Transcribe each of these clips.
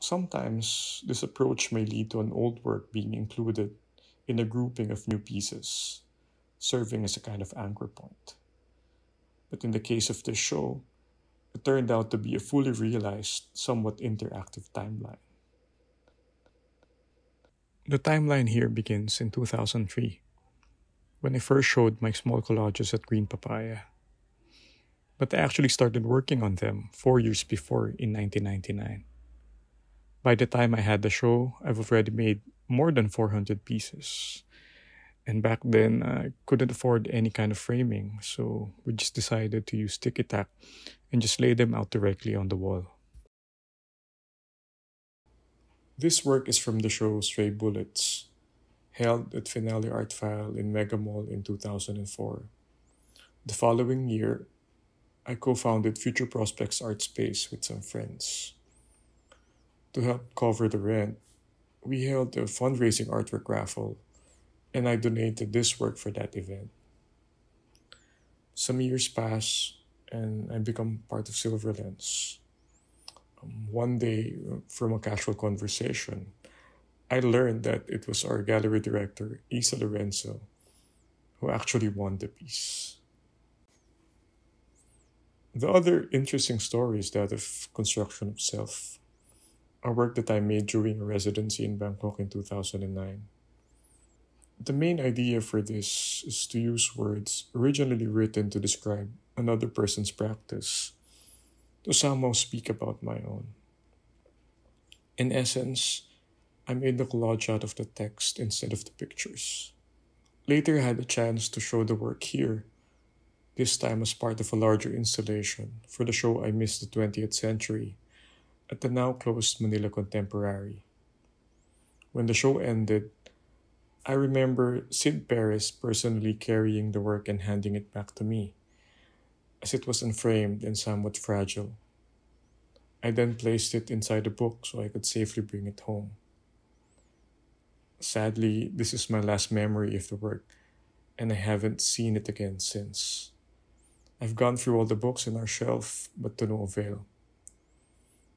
Sometimes this approach may lead to an old work being included in a grouping of new pieces, serving as a kind of anchor point. But in the case of this show, it turned out to be a fully realized, somewhat interactive timeline. The timeline here begins in 2003, when I first showed my small collages at Green Papaya. But I actually started working on them four years before in 1999. By the time I had the show, I've already made more than 400 pieces. And back then, I couldn't afford any kind of framing, so we just decided to use sticky tack and just lay them out directly on the wall. This work is from the show Stray Bullets, held at Finale Art File in Megamall in 2004. The following year, I co founded Future Prospects Art Space with some friends. To help cover the rent, we held a fundraising artwork raffle, and I donated this work for that event. Some years pass, and I become part of Silverlens. Um, one day, from a casual conversation, I learned that it was our gallery director, Isa Lorenzo, who actually won the piece. The other interesting story is that of construction of self a work that I made during a residency in Bangkok in 2009. The main idea for this is to use words originally written to describe another person's practice to somehow speak about my own. In essence, I made the collage out of the text instead of the pictures. Later, I had a chance to show the work here, this time as part of a larger installation for the show I Missed the 20th Century at the now closed Manila Contemporary. When the show ended, I remember Sid Perez personally carrying the work and handing it back to me, as it was unframed and somewhat fragile. I then placed it inside a book so I could safely bring it home. Sadly, this is my last memory of the work, and I haven't seen it again since. I've gone through all the books in our shelf, but to no avail.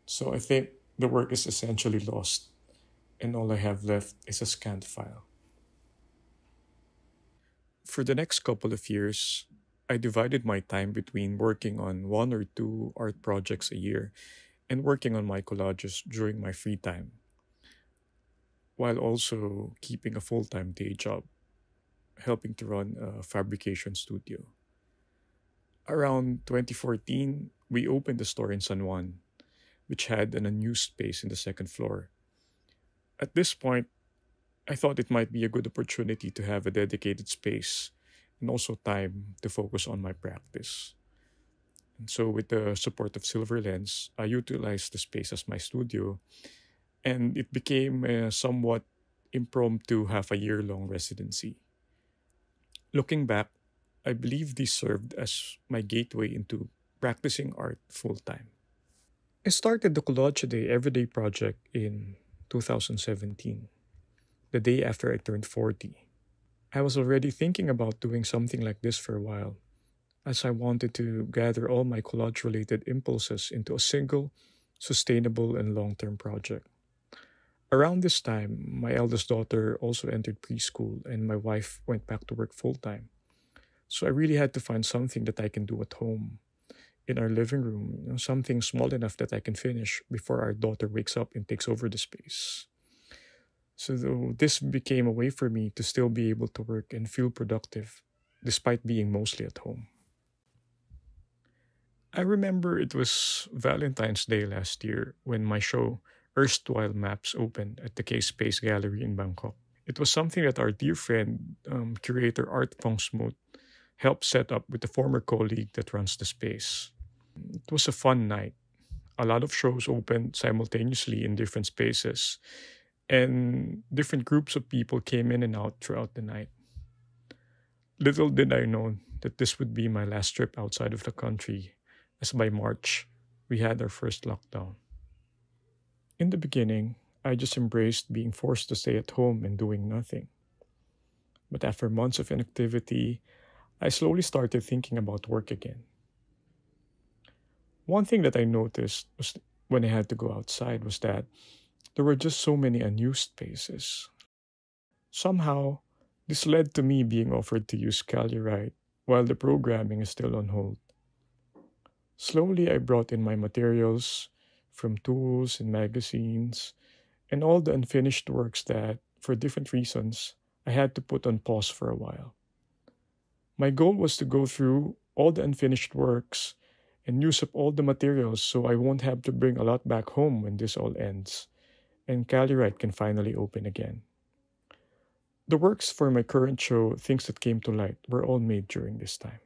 So I think the work is essentially lost, and all I have left is a scanned file. For the next couple of years, I divided my time between working on one or two art projects a year and working on my collages during my free time, while also keeping a full time day job, helping to run a fabrication studio. Around 2014, we opened the store in San Juan which had an unused space in the second floor. At this point, I thought it might be a good opportunity to have a dedicated space and also time to focus on my practice. And so, with the support of Silverlens, I utilized the space as my studio, and it became a somewhat impromptu half a year long residency. Looking back, I believe this served as my gateway into practicing art full time. I started the Collage Day Everyday project in 2017, the day after I turned 40. I was already thinking about doing something like this for a while, as I wanted to gather all my collage related impulses into a single, sustainable, and long term project. Around this time, my eldest daughter also entered preschool and my wife went back to work full time. So I really had to find something that I can do at home in our living room, something small enough that I can finish before our daughter wakes up and takes over the space. So this became a way for me to still be able to work and feel productive despite being mostly at home. I remember it was Valentine's Day last year when my show Erstwhile Maps opened at the K Space Gallery in Bangkok. It was something that our dear friend, um, curator Art Fong Smoot, helped set up with the former colleague that runs the space. It was a fun night. A lot of shows opened simultaneously in different spaces, and different groups of people came in and out throughout the night. Little did I know that this would be my last trip outside of the country, as by March, we had our first lockdown. In the beginning, I just embraced being forced to stay at home and doing nothing. But after months of inactivity, I slowly started thinking about work again. One thing that I noticed was when I had to go outside was that there were just so many unused spaces. Somehow, this led to me being offered to use Calle Wright while the programming is still on hold. Slowly, I brought in my materials from tools and magazines and all the unfinished works that, for different reasons, I had to put on pause for a while. My goal was to go through all the unfinished works and use up all the materials so I won't have to bring a lot back home when this all ends and Calle Wright can finally open again. The works for my current show, Things That Came to Light, were all made during this time.